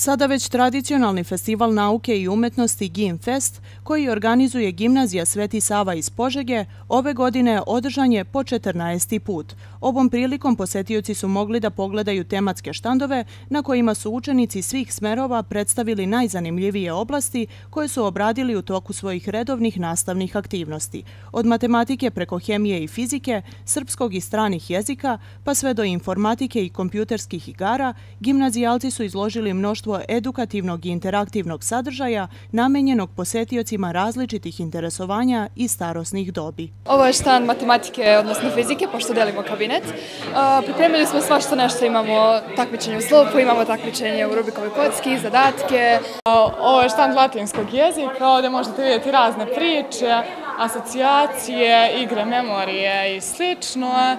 Sada već tradicionalni festival nauke i umetnosti GIMFest, koji organizuje Gimnazija Sveti Sava iz Požege, ove godine održan je po 14. put. Ovom prilikom posetioci su mogli da pogledaju tematske štandove na kojima su učenici svih smerova predstavili najzanimljivije oblasti koje su obradili u toku svojih redovnih nastavnih aktivnosti. Od matematike preko hemije i fizike, srpskog i stranih jezika, pa sve do informatike i kompjuterskih igara, gimnazijalci su izložili mnoštvo mnoštvo edukativnog i interaktivnog sadržaja namenjenog posetiocima različitih interesovanja i starosnih dobi. Ovo je štan matematike, odnosno fizike, pošto delimo kabinet. Pripremili smo svašto nešto, imamo takmičenje u slopu, imamo takmičenje u Rubikovoj kocki, zadatke. Ovo je štan latinskog jezika, ovdje možete vidjeti razne priče, asocijacije, igre, memorije i slično.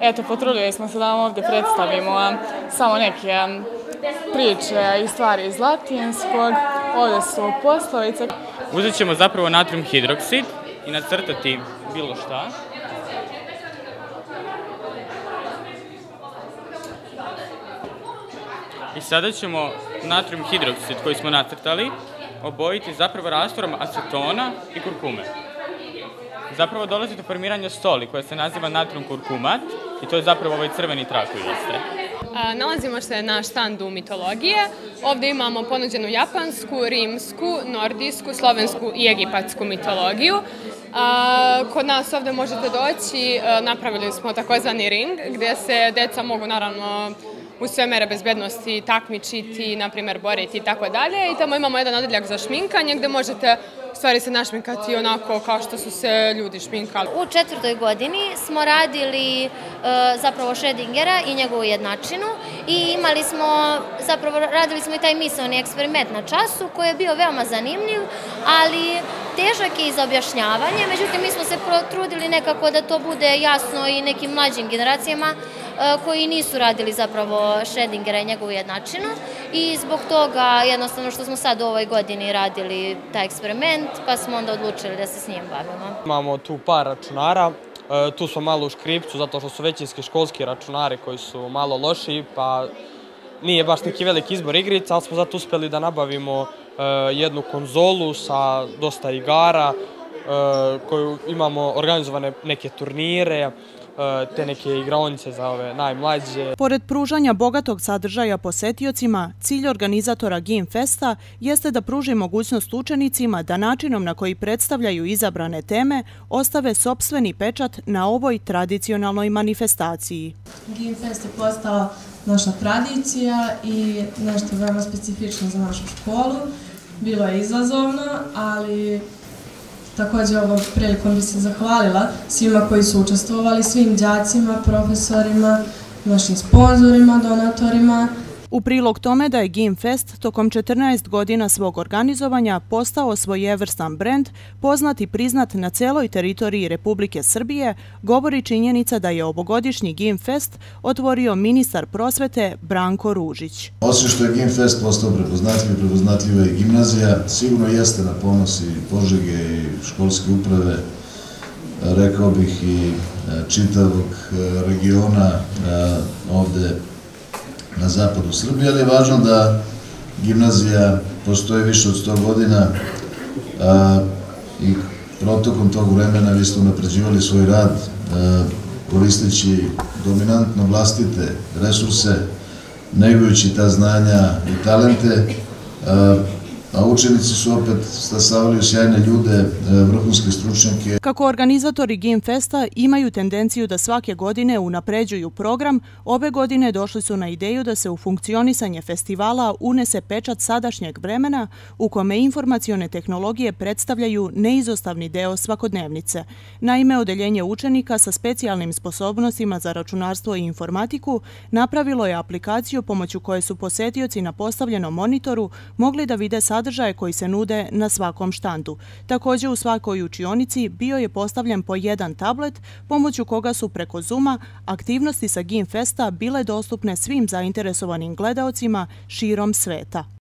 Eto, potrudili smo se da vam ovdje predstavimo samo neke priče i stvari iz latinskog. Ovdje su poslovice. Uzet ćemo zapravo natrium hidroksid i nacrtati bilo šta. I sada ćemo natrium hidroksid koji smo nacrtali obojiti zapravo rastvorom acetona i kurkume. Zapravo dolazi do formiranja soli koja se naziva natrium kurkumat i to je zapravo ovaj crveni trak koji jeste. Nalazimo se na štandu mitologije. Ovdje imamo ponuđenu japansku, rimsku, nordijsku, slovensku i egipatsku mitologiju. Kod nas ovdje možete doći, napravili smo takozvani ring gdje se deca mogu naravno u sve mere bezbednosti takmičiti, na primjer boriti i tako dalje. I tamo imamo jedan odeljak za šminkanje gdje možete stvari se našminkati onako kao što su se ljudi šminkali. U četvrtoj godini smo radili e, zapravo Schrödingera i njegovu jednačinu i imali smo, zapravo radili smo i taj misleni eksperiment na času koji je bio veoma zanimljiv, ali težak je i za objašnjavanje, međutim mi smo se trudili nekako da to bude jasno i nekim mlađim generacijama e, koji nisu radili zapravo Schrödingera i njegovu jednačinu i zbog toga jednostavno što smo sad u ovoj godini radili taj eksperiment pa smo onda odlučili da se s njim bavimo. Imamo tu par računara, e, tu smo malo u škripcu zato što su većinski školski računari koji su malo loši pa nije baš neki veliki izbor igrica, ali smo zato uspeli da nabavimo e, jednu konzolu sa dosta igara e, koju imamo organizovane neke turnire, te neke igraonice za ove najmlađe. Pored pružanja bogatog sadržaja posetiocima, cilj organizatora Game Festa jeste da pruži mogućnost učenicima da načinom na koji predstavljaju izabrane teme ostave sobstveni pečat na ovoj tradicionalnoj manifestaciji. Game Fest je postala naša tradicija i nešto veoma specifično za našu školu. Bilo je izazovno, ali Također ovom prilikom bi se zahvalila svima koji su učestvovali, svim djacima, profesorima, našim sponzorima, donatorima. U prilog tome da je Gimfest tokom 14 godina svog organizovanja postao svojevrstan brend, poznat i priznat na celoj teritoriji Republike Srbije, govori činjenica da je ovogodišnji Gimfest otvorio ministar prosvete Branko Ružić. Osim što je Gimfest postao prepoznatljiv, prepoznatljiva i gimnazija, sigurno jeste na ponosi Požege i školske uprave, rekao bih i e, čitavog e, regiona e, ovde na zapadu Srbije, ali je važno da gimnazija postoje više od 100 godina i protokom tog vremena vi ste unapređivali svoj rad koristeći dominantno vlastite resurse, negujući ta znanja i talente, a učenici su opet stasavali sjajne ljude, e, vrhunske stručnjake. Kako organizatori Game Festa imaju tendenciju da svake godine unapređuju program, ove godine došli su na ideju da se u funkcionisanje festivala unese pečat sadašnjeg vremena u kome informacione tehnologije predstavljaju neizostavni deo svakodnevnice. Naime, odeljenje učenika sa specijalnim sposobnostima za računarstvo i informatiku napravilo je aplikaciju pomoću koje su posetioci na postavljenom monitoru mogli da vide sadržaj sadržaje koji se nude na svakom štandu. Također u svakoj učionici bio je postavljen po jedan tablet pomoću koga su preko Zuma aktivnosti sa Gimfesta bile dostupne svim zainteresovanim gledaocima širom sveta.